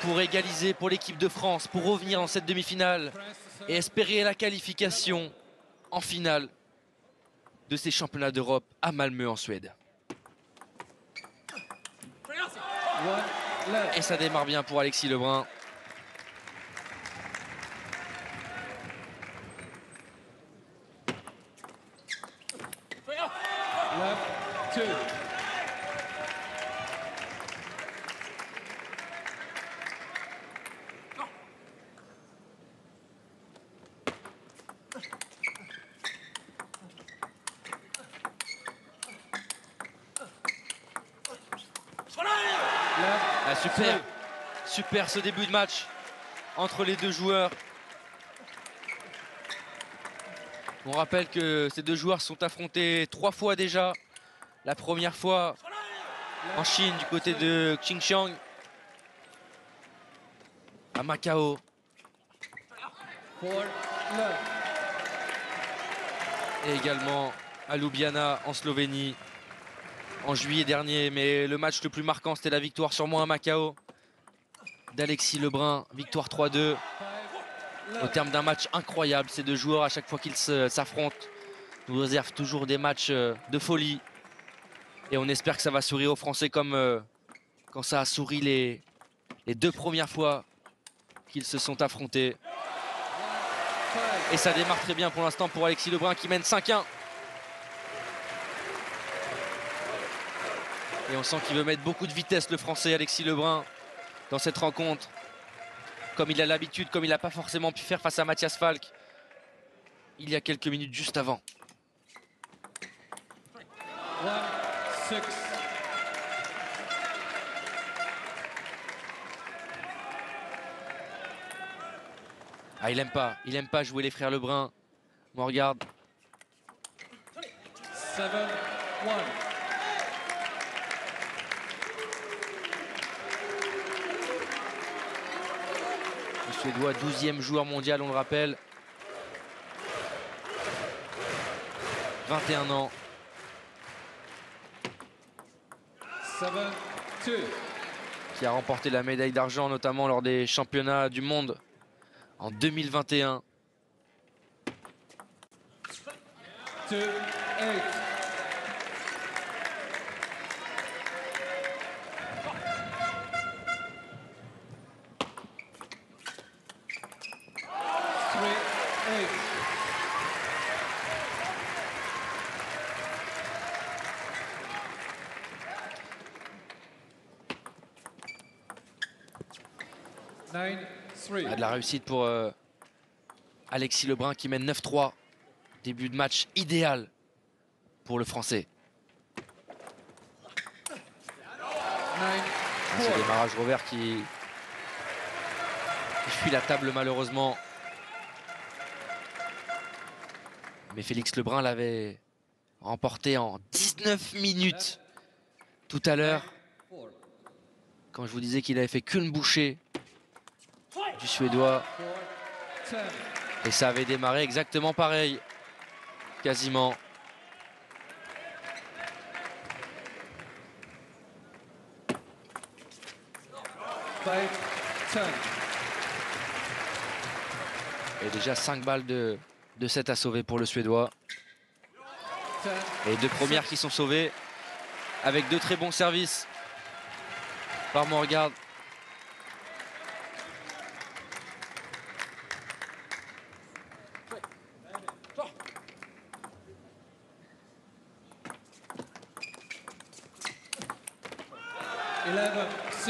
pour égaliser pour l'équipe de France, pour revenir dans cette demi-finale et espérer la qualification en finale de ces championnats d'Europe à Malmö en Suède. Et ça démarre bien pour Alexis Lebrun. Ah, super, super ce début de match entre les deux joueurs. On rappelle que ces deux joueurs sont affrontés trois fois déjà. La première fois en Chine du côté de Qingxiang. À Macao. Et également à Ljubljana en Slovénie en juillet dernier. Mais le match le plus marquant, c'était la victoire sur moi à Macao d'Alexis Lebrun. Victoire 3-2. Au terme d'un match incroyable, ces deux joueurs, à chaque fois qu'ils s'affrontent, nous réservent toujours des matchs euh, de folie. Et on espère que ça va sourire aux Français comme euh, quand ça a souri les, les deux premières fois qu'ils se sont affrontés. Et ça démarre très bien pour l'instant pour Alexis Lebrun qui mène 5-1. Et on sent qu'il veut mettre beaucoup de vitesse le français Alexis Lebrun dans cette rencontre. Comme il a l'habitude, comme il n'a pas forcément pu faire face à Mathias Falk il y a quelques minutes juste avant. Ah, il aime pas, il aime pas jouer les frères Lebrun. Moi, regarde. 7 Suédois, 12e joueur mondial, on le rappelle. 21 ans. Qui a remporté la médaille d'argent, notamment lors des championnats du monde en 2021. La réussite pour euh, Alexis Lebrun qui mène 9-3. Début de match idéal pour le Français. C'est démarrage Robert qui... fuit la table malheureusement. Mais Félix Lebrun l'avait remporté en 19 minutes tout à l'heure. Quand je vous disais qu'il avait fait qu'une bouchée du Suédois. Et ça avait démarré exactement pareil. Quasiment. Et déjà 5 balles de, de 7 à sauver pour le Suédois. Et deux premières qui sont sauvées avec deux très bons services par Morgard.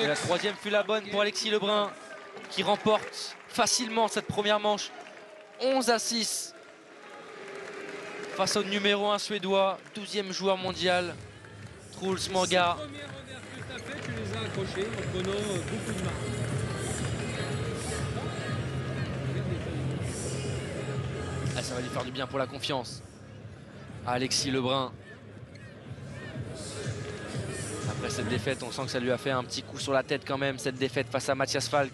la troisième fut la bonne pour Alexis Lebrun qui remporte facilement cette première manche. 11 à 6 face au numéro 1 suédois, 12e joueur mondial, Truls Manga. Ah, ça va lui faire du bien pour la confiance. Alexis Lebrun après cette défaite, on sent que ça lui a fait un petit coup sur la tête quand même, cette défaite face à Mathias Falk.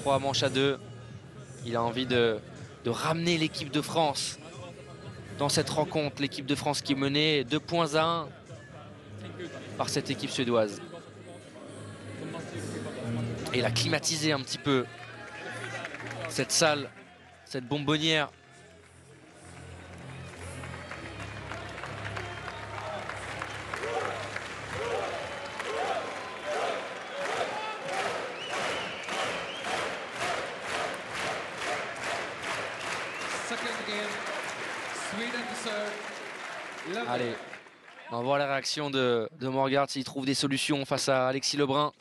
Trois manches à deux. Il a envie de, ramener l'équipe de France dans cette rencontre. L'équipe de France qui menait 2 points à 1 par cette équipe suédoise. Et il a climatisé un petit peu cette salle, cette bonbonnière. De, de Morgard s'il trouve des solutions face à Alexis Lebrun.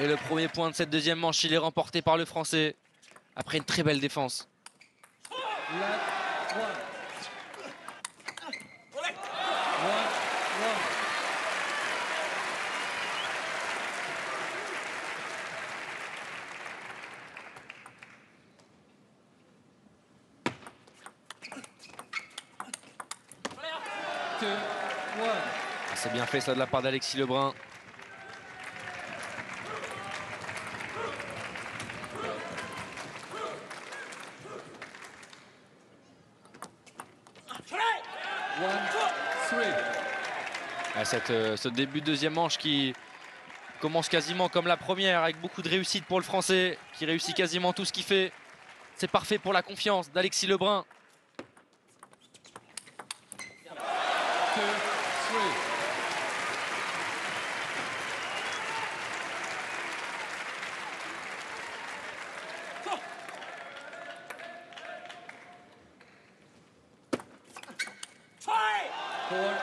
Et le premier point de cette deuxième manche, il est remporté par le Français après une très belle défense. C'est bien fait ça de la part d'Alexis Lebrun. Euh, ce début de deuxième manche qui commence quasiment comme la première avec beaucoup de réussite pour le Français qui réussit quasiment tout ce qu'il fait. C'est parfait pour la confiance d'Alexis Lebrun.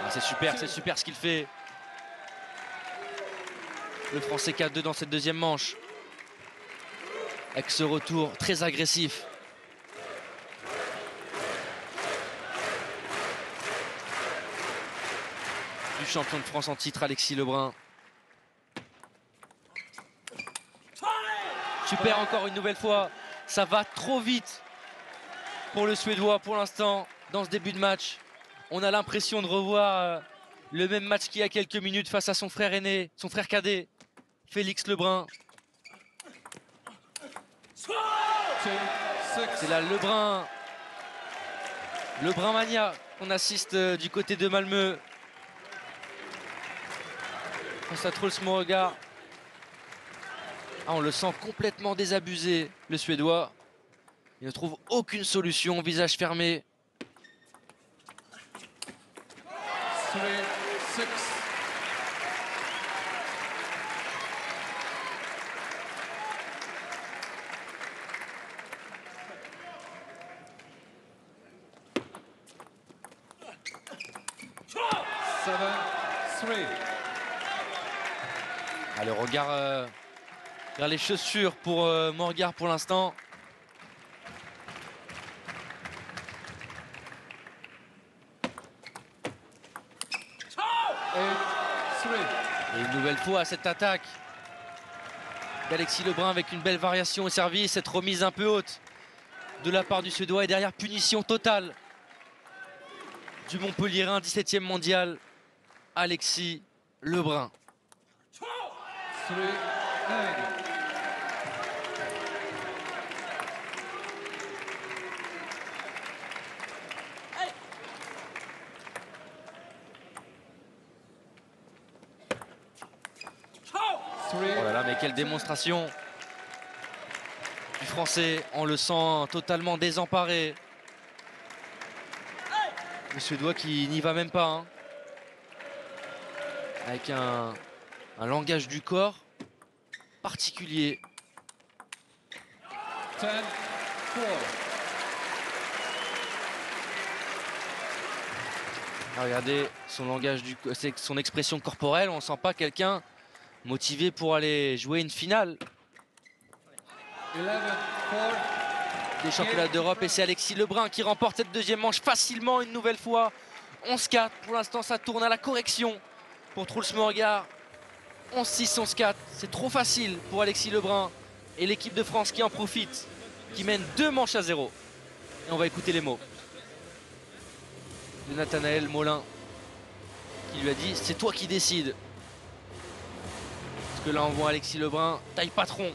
Ah, c'est c'est super ce qu'il fait. Le Français 4-2 dans cette deuxième manche. Avec ce retour très agressif. Du champion de France en titre, Alexis Lebrun. Super encore une nouvelle fois. Ça va trop vite pour le Suédois pour l'instant dans ce début de match. On a l'impression de revoir euh, le même match qu'il y a quelques minutes face à son frère aîné, son frère cadet, Félix Lebrun. C'est là Lebrun. Lebrun Mania qu'on assiste euh, du côté de Malmö. Face à Truls Morga. Ah, on le sent complètement désabusé, le Suédois. Il ne trouve aucune solution, visage fermé. Le regard euh, vers les chaussures pour euh, Morgard pour l'instant. Fois cette attaque d'Alexis Lebrun avec une belle variation au service, cette remise un peu haute de la part du Suédois et derrière punition totale du Montpellierin 17e mondial Alexis Lebrun là là, mais quelle démonstration du français. On le sent totalement désemparé. Le Suédois qui n'y va même pas. Hein. Avec un, langage du corps particulier. Regardez son langage du son expression corporelle, on sent pas quelqu'un motivé pour aller jouer une finale. Des championnats d'Europe et c'est Alexis Lebrun qui remporte cette deuxième manche facilement une nouvelle fois. 11-4, pour l'instant ça tourne à la correction pour Truls Morgar. 11-6, 11-4, c'est trop facile pour Alexis Lebrun et l'équipe de France qui en profite, qui mène deux manches à zéro. Et on va écouter les mots de Nathanaël Molin qui lui a dit c'est toi qui décides parce que là, on voit Alexis Lebrun, taille patron.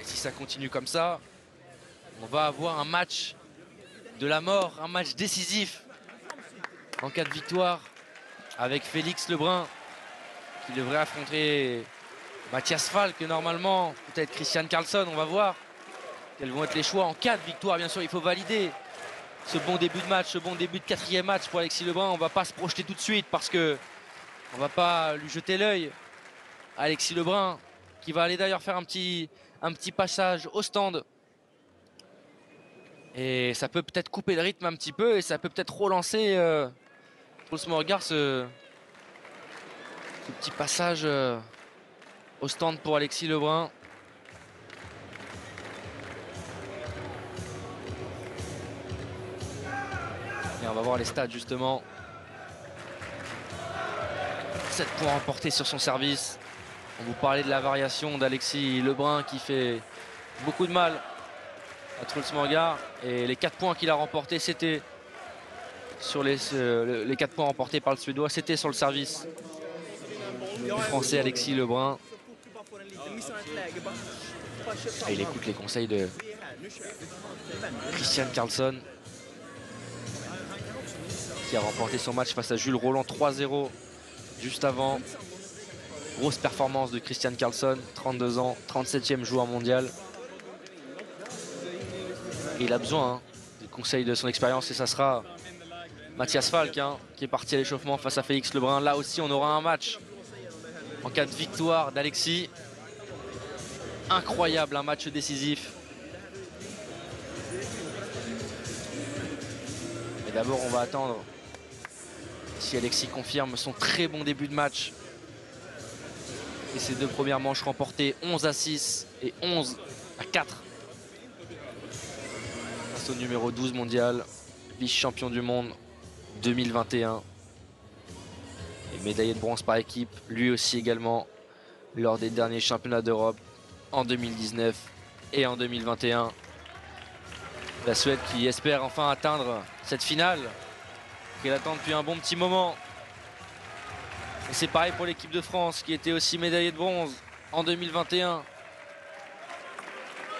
Et si ça continue comme ça, on va avoir un match de la mort, un match décisif en cas de victoire avec Félix Lebrun qui devrait affronter Mathias Falk normalement, peut-être Christian Carlson, on va voir quels vont être les choix en cas de victoire. Bien sûr, il faut valider ce bon début de match, ce bon début de quatrième match pour Alexis Lebrun. On ne va pas se projeter tout de suite parce que on va pas lui jeter l'œil. Alexis Lebrun qui va aller d'ailleurs faire un petit, passage au stand. Et ça peut peut-être couper le rythme un petit peu et ça peut peut-être relancer Smorgar ce, ce, petit passage euh, au stand pour Alexis Lebrun. Et on va voir les stats justement. 7 points remportés sur son service. On vous parlait de la variation d'Alexis Lebrun qui fait beaucoup de mal à Trulsmorgar. Et les 4 points qu'il a remportés, c'était sur les, euh, les 4 points remportés par le Suédois, c'était sur le service du Français Alexis Lebrun. Et il écoute les conseils de Christian Carlson qui a remporté son match face à Jules Roland 3-0 juste avant. Grosse performance de Christian Carlson, 32 ans, 37e joueur mondial. Il a besoin hein, des conseils de son expérience et ça sera Mathias Falk hein, qui est parti à l'échauffement face à Félix Lebrun. Là aussi, on aura un match en cas de victoire d'Alexis. Incroyable, un match décisif. Et d'abord, on va attendre si Alexis confirme son très bon début de match. Et ses deux premières manches remportées 11 à 6 et 11 à 4. Face au numéro 12 mondial, vice-champion du monde 2021. Et médaillé de bronze par équipe, lui aussi également, lors des derniers championnats d'Europe en 2019 et en 2021. La Suède qui espère enfin atteindre cette finale qu'elle attend depuis un bon petit moment. Et c'est pareil pour l'équipe de France qui était aussi médaillée de bronze en 2021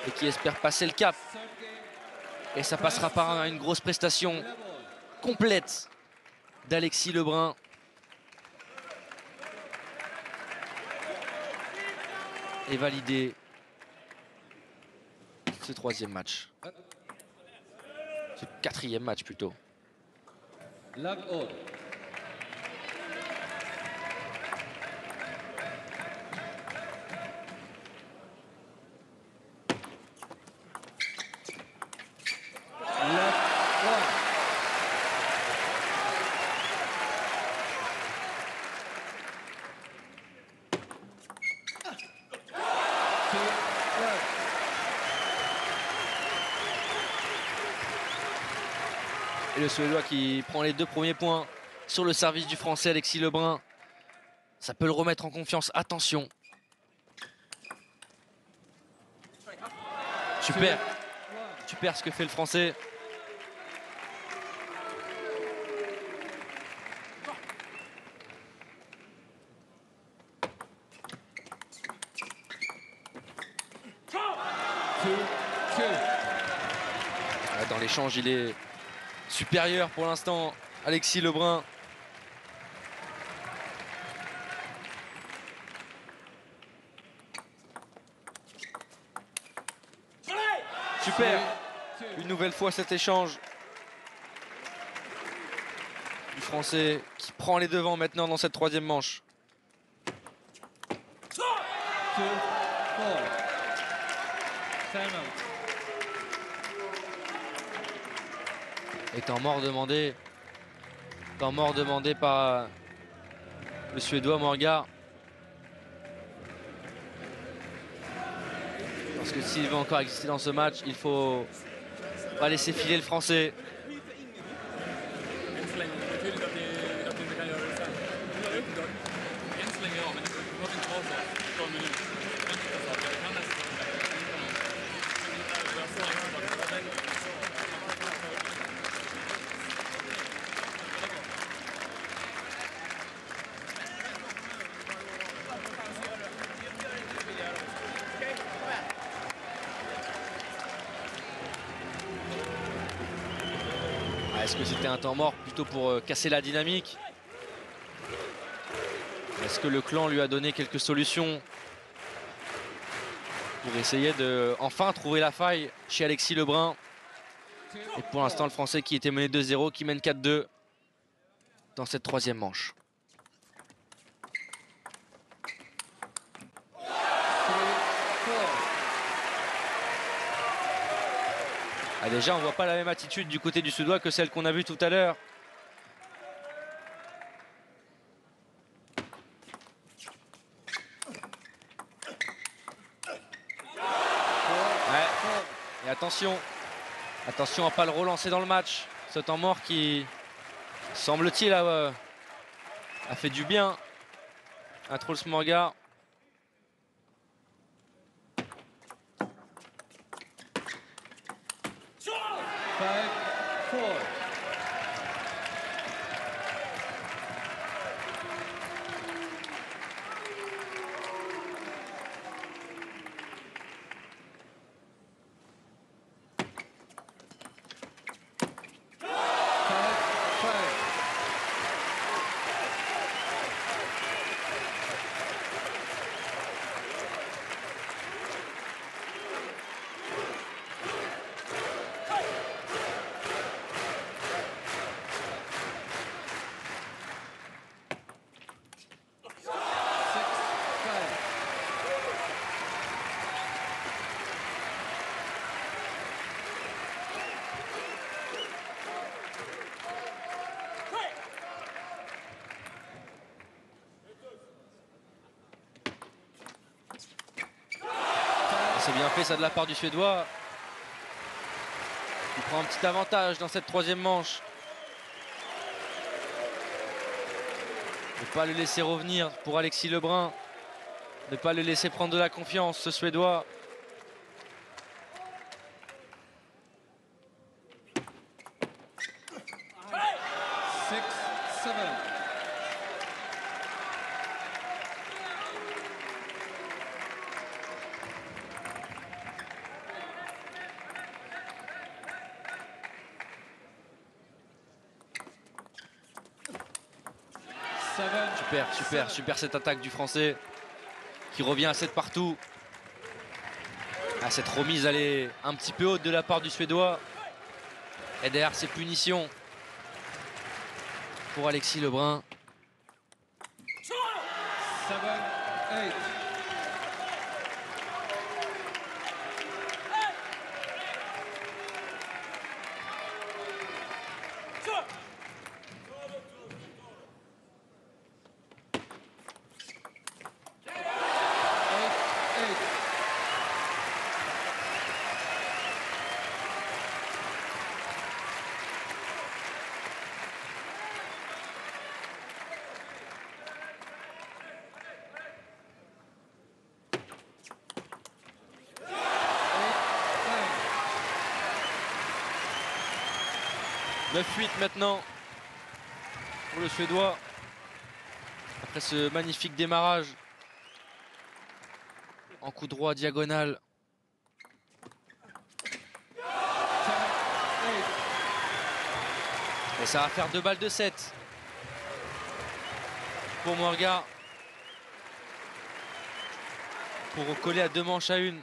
et qui espère passer le cap. Et ça passera par une grosse prestation complète d'Alexis Lebrun. Et valider ce troisième match. Ce quatrième match plutôt. le Suédois qui prend les deux premiers points sur le service du Français Alexis Lebrun. Ça peut le remettre en confiance. Attention. Super. Super ce que fait le Français. Dans l'échange, il est supérieur pour l'instant, Alexis Lebrun. Super. Une nouvelle fois cet échange du Français qui prend les devants maintenant dans cette troisième manche. Et temps mort demandé. Mort demandé par le Suédois Morga. Parce que s'il veut encore exister dans ce match, il faut pas laisser filer le Français. Est-ce que c'était un temps mort plutôt pour euh, casser la dynamique Est-ce que le clan lui a donné quelques solutions pour essayer de enfin trouver la faille chez Alexis Lebrun Et pour l'instant, le Français qui était mené 2-0, qui mène 4-2 dans cette troisième manche. Ah, déjà, on voit pas la même attitude du côté du Sudois que celle qu'on a vue tout à l'heure. Et attention, attention à pas le relancer dans le match. Ce temps mort qui, semble-t-il, a, a, fait du bien à Trolls Morga. C'est bien fait ça de la part du Suédois. Il prend un petit avantage dans cette troisième manche. Ne pas le laisser revenir pour Alexis Lebrun. Ne pas le laisser prendre de la confiance, ce Suédois. Super, super, cette attaque du Français qui revient à 7 partout. Ah, cette remise, elle est un petit peu haute de la part du Suédois. Et derrière ces punitions pour Alexis Lebrun. Fuite maintenant pour le Suédois. Après ce magnifique démarrage en coup droit diagonal. Et ça va faire deux balles de 7 pour Morga. Pour recoller à deux manches à une.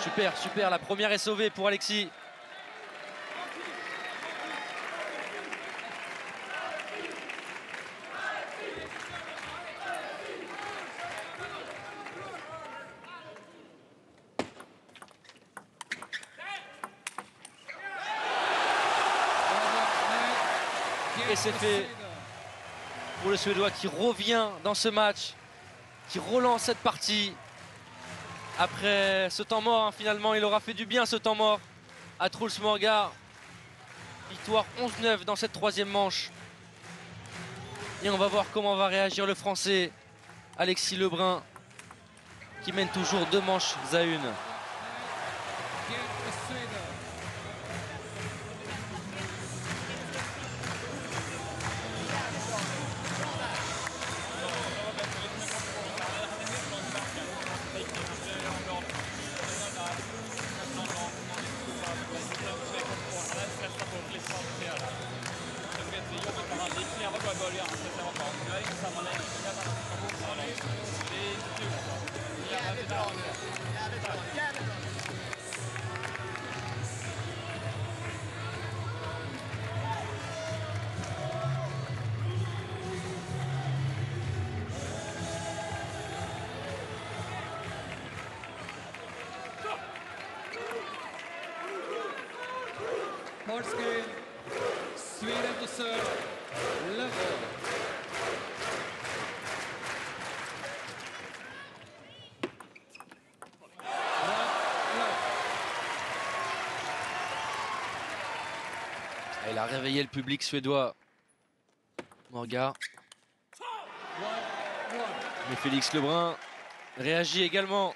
Super, super. La première est sauvée pour Alexis. Et c'est fait pour le Suédois qui revient dans ce match, qui relance cette partie après ce temps mort. Hein, finalement, il aura fait du bien ce temps mort à Truls Morgar. Victoire 11-9 dans cette troisième manche. Et on va voir comment va réagir le Français Alexis Lebrun qui mène toujours deux manches à une. Sweden to serve, level. Il a réveillé le public suédois. Morga. Mais Félix Lebrun réagit également.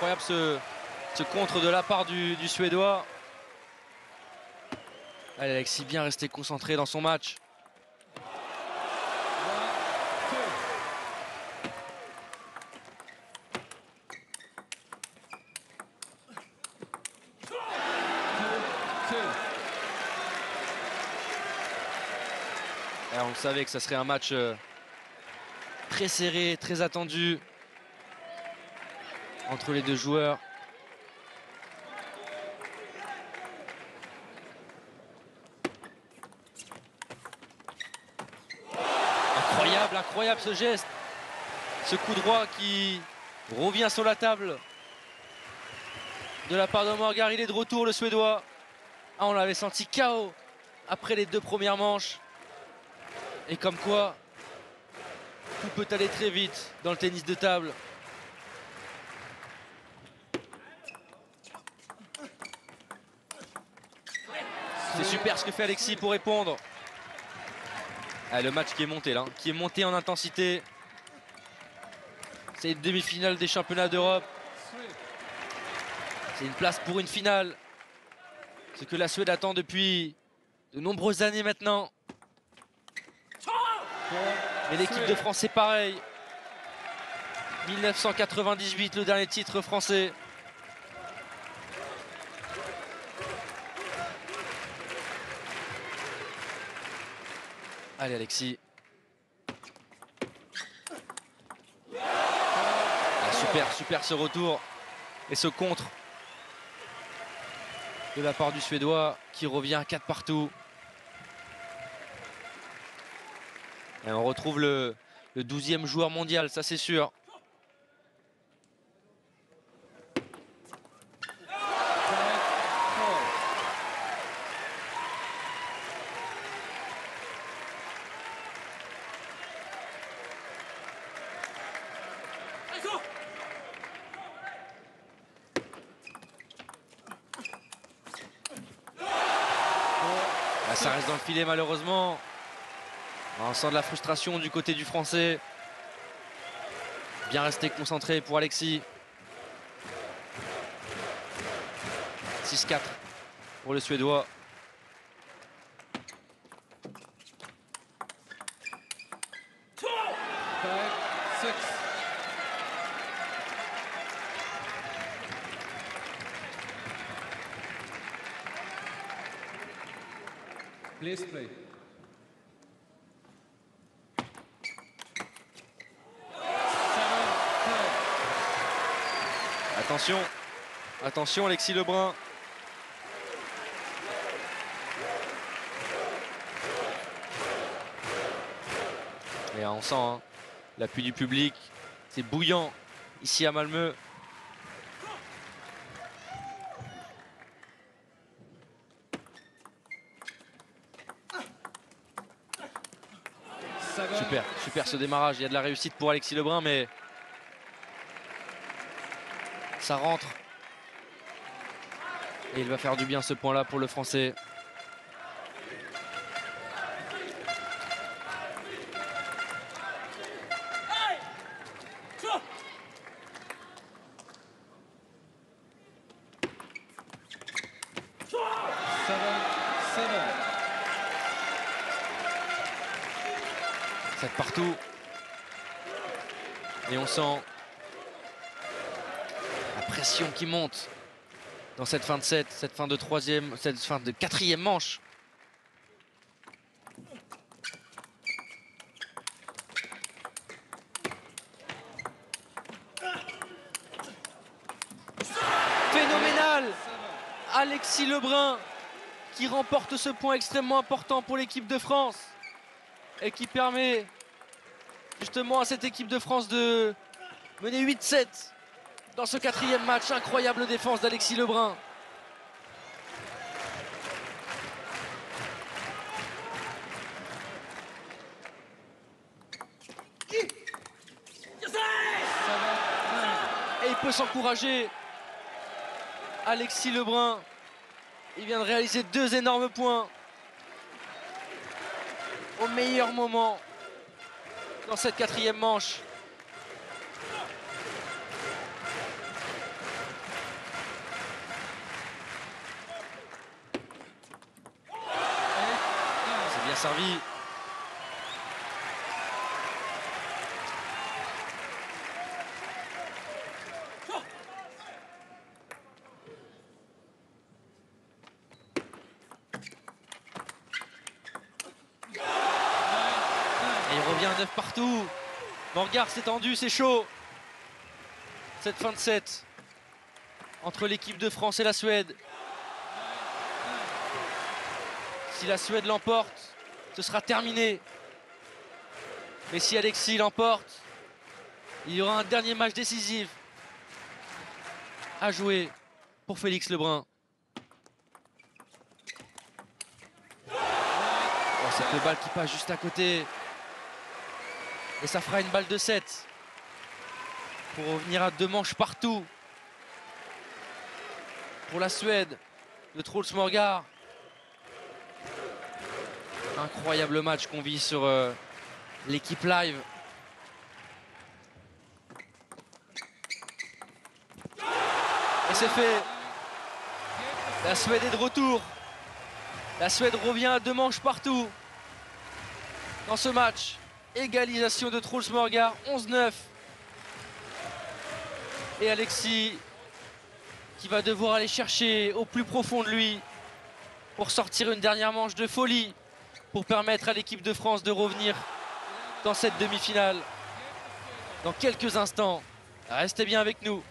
Incroyable, ce, contre de la part du, du Suédois. Allez, Alexis bien resté concentré dans son match. On savait que ça serait un match euh, très serré, très attendu entre les deux joueurs. Incroyable, incroyable ce geste. Ce coup droit qui revient sur la table de la part de Morgar. Il est de retour le Suédois. Ah, on l'avait senti KO après les deux premières manches. Et comme quoi, tout peut aller très vite dans le tennis de table. Super ce que fait Alexis pour répondre. Ah, le match qui est monté là, hein, qui est monté en intensité. C'est une demi-finale des championnats d'Europe. C'est une place pour une finale. Ce que la Suède attend depuis de nombreuses années maintenant. Mais l'équipe de France c'est pareil. 1998, le dernier titre français. Allez Alexis. Ah, super, super ce retour. Et ce contre de la part du Suédois qui revient à 4 partout. Et on retrouve le, le 12e joueur mondial, ça c'est sûr. five, four. Ah, ça reste dans le filet malheureusement. On sent de la frustration du côté du français. Bien resté concentré pour Alexis. 6-4 pour le Suédois. Five, six. Please play. Seven, ten. Attention, attention Alexis Lebrun. Et on sent hein, l'appui du public, c'est bouillant ici à Malmö. Super, super ce démarrage, il y a de la réussite pour Alexis Lebrun mais ça rentre. Et il va faire du bien ce point là pour le français. seven, seven. 7 partout. Et on sent la pression qui monte dans cette fin de set, cette fin de troisième, cette fin de quatrième manche. Phénoménal Alexis Lebrun qui remporte ce point extrêmement important pour l'équipe de France et qui permet justement à cette équipe de France de mener 8-7 dans ce quatrième match. Incroyable défense d'Alexis Lebrun. Et il peut s'encourager. Alexis Lebrun, il vient de réaliser deux énormes points au meilleur moment dans cette quatrième manche. Et il revient à 9 partout. Morgar s'est tendu, c'est chaud. Cette fin de set entre l'équipe de France et la Suède. Si la Suède l'emporte, sera terminé. Mais si Alexis l'emporte, il y aura un dernier match décisif à jouer pour Félix Lebrun. Oh, cette balle qui passe juste à côté. Et ça fera une balle de 7. Pour revenir à deux manches partout. Pour la Suède. De Trolls Morgar. Incroyable match qu'on vit sur euh, l'équipe live. Et c'est fait. La Suède est de retour. La Suède revient à deux manches partout. Dans ce match. Égalisation de Truls Morgar, 11-9. Et Alexis qui va devoir aller chercher au plus profond de lui pour sortir une dernière manche de folie pour permettre à l'équipe de France de revenir dans cette demi-finale dans quelques instants. Restez bien avec nous.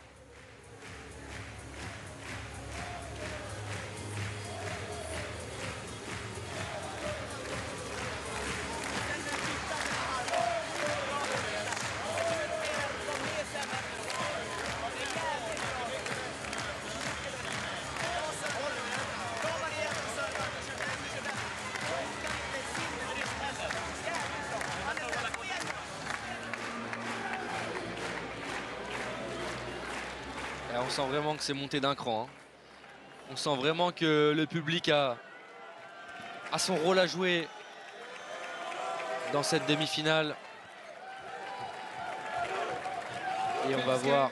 On sent vraiment que c'est monté d'un cran. hein. On sent vraiment que le public a, a son rôle à jouer dans cette demi-finale. Et on va voir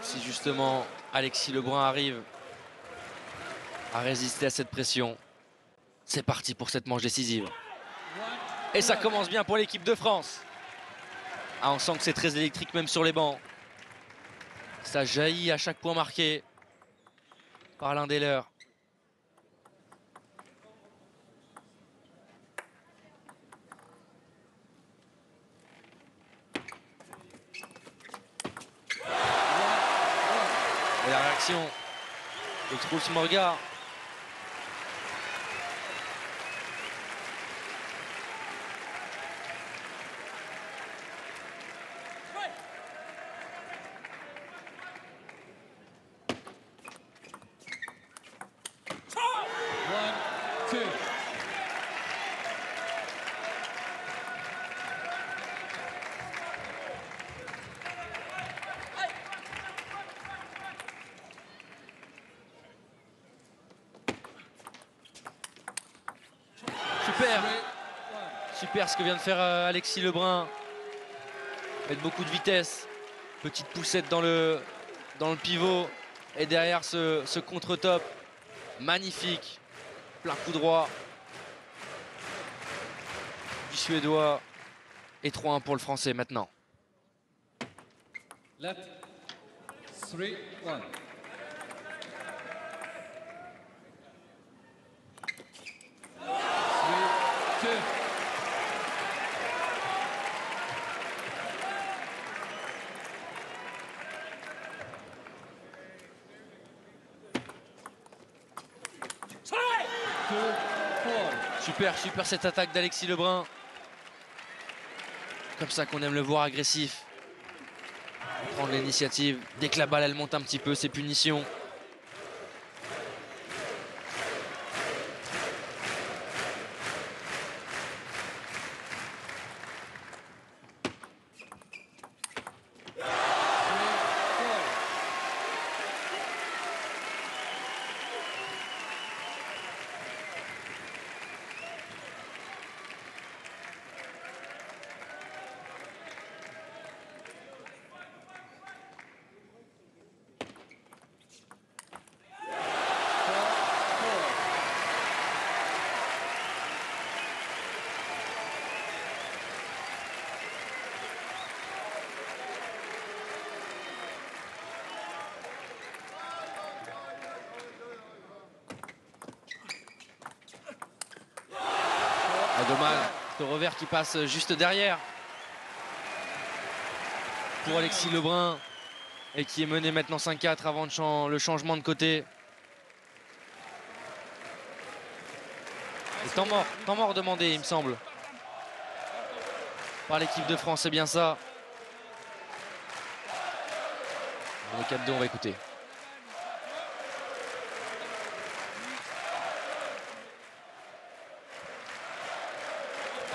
si justement Alexis Lebrun arrive à résister à cette pression. C'est parti pour cette manche décisive. Et ça commence bien pour l'équipe de France. Ah, on sent que c'est très électrique même sur les bancs. Ça jaillit à chaque point marqué par l'un des leurs. Et la réaction de Truls. Ce que vient de faire euh, Alexis Lebrun. Avec beaucoup de vitesse. Petite poussette dans le, dans le pivot. Et derrière ce, ce contre-top. Magnifique. Plein coup droit. Du Suédois. Et 3-1 pour le Français maintenant. Super, super cette attaque d'Alexis Lebrun. Comme ça qu'on aime le voir agressif. Prendre l'initiative. Dès que la balle elle monte un petit peu, c'est punition. Ah, dommage, ce revers qui passe juste derrière. Pour Alexis Lebrun. Et qui est mené maintenant 5-4 avant le changement de côté. Et temps mort, temps mort demandé, il me semble. Par l'équipe de France, c'est bien ça. Est 4-2, on va écouter.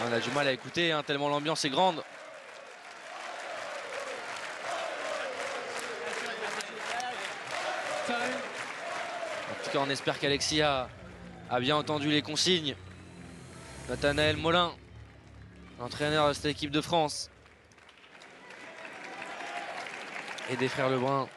On a du mal à écouter, hein, tellement l'ambiance est grande. En tout cas, on espère qu'Alexis a, bien entendu les consignes. Nathanaël Molin, entraîneur de cette équipe de France. Et des frères Lebrun.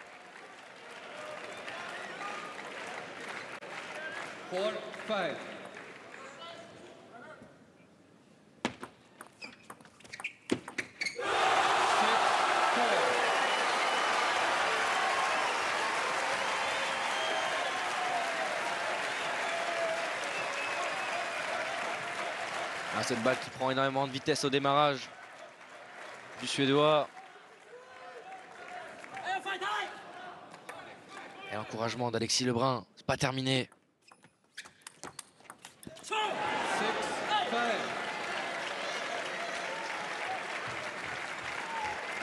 Cette balle qui prend énormément de vitesse au démarrage du Suédois. Et encouragement d'Alexis Lebrun. C'est pas terminé.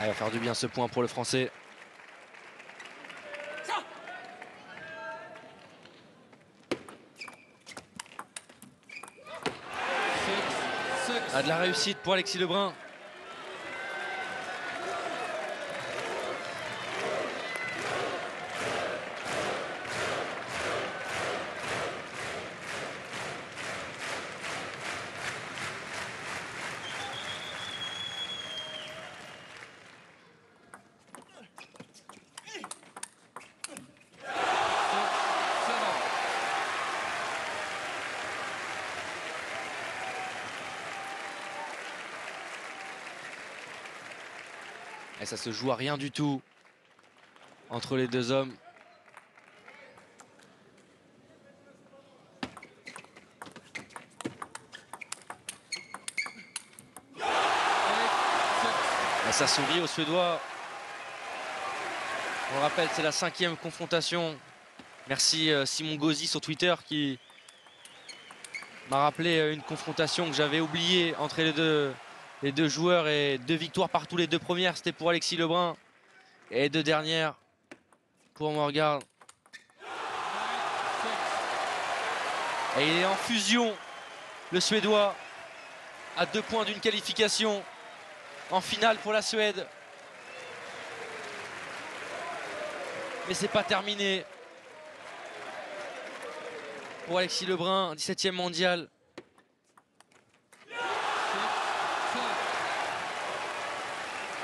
Ah, il va faire du bien ce point pour le Français. De la réussite pour Alexis Lebrun. Et ça se joue à rien du tout entre les deux hommes. Ça sourit aux Suédois. On le rappelle, c'est la cinquième confrontation. Merci euh, Simon Gauzy sur Twitter qui m'a rappelé euh, une confrontation que j'avais oubliée entre les deux, les deux joueurs et deux victoires partout. Les deux premières, c'était pour Alexis Lebrun. Et deux dernières pour Morgan. Et il est en fusion, le Suédois, à deux points d'une qualification en finale pour la Suède. Mais c'est pas terminé. Pour Alexis Lebrun, 17e mondial.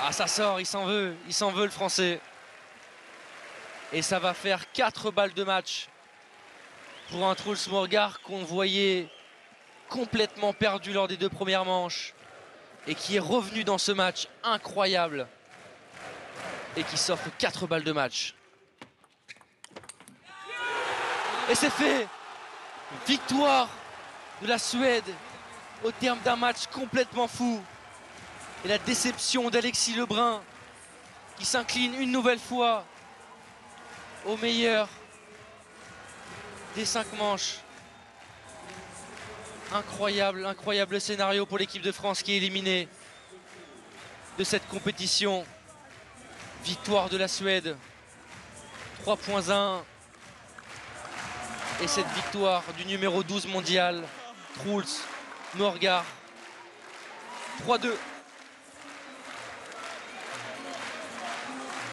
Ah, ça sort, il s'en veut, il s'en veut le français. Et ça va faire 4 balles de match pour un Truls Morgar qu'on voyait complètement perdu lors des deux premières manches et qui est revenu dans ce match incroyable et qui s'offre 4 balles de match. Et c'est fait Victoire de la Suède au terme d'un match complètement fou. Et la déception d'Alexis Lebrun qui s'incline une nouvelle fois au meilleur des cinq manches. Incroyable, incroyable scénario pour l'équipe de France qui est éliminée de cette compétition. Victoire de la Suède. 3.1. Et cette victoire du numéro 12 mondial, Truls Morgar. 3-2.